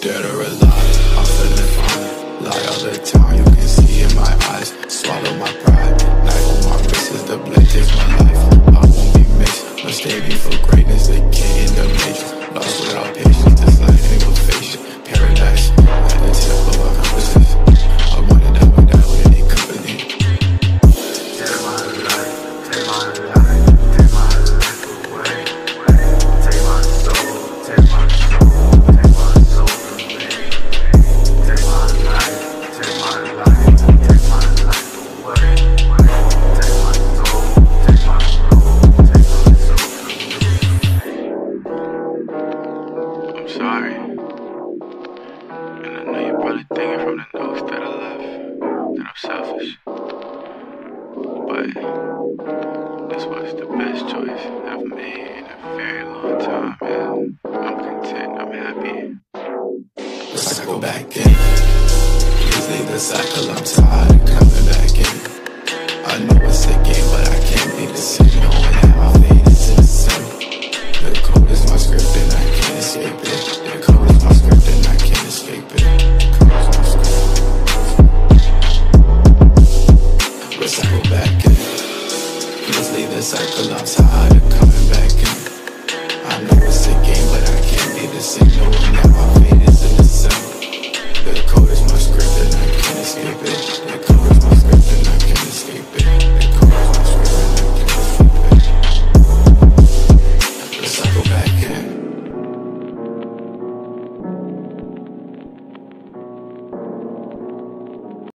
Dead or alive, I'm feeling fine. Lie all the time, you can see in my eyes. Swallow my pride. Knife on my wrist is the blade, takes my life. I won't be mixed, mistake me for great. wanna know if that I love, then I'm selfish. But this was the best choice I've made in a very long time, and I'm content, I'm happy. Let's go back then. Using the cycle, I'm tired of coming back. go back in. Let's leave the cycle, I'm tired of coming back in. I know it's a game, but I can't be the signal Now my fate is in the sun The code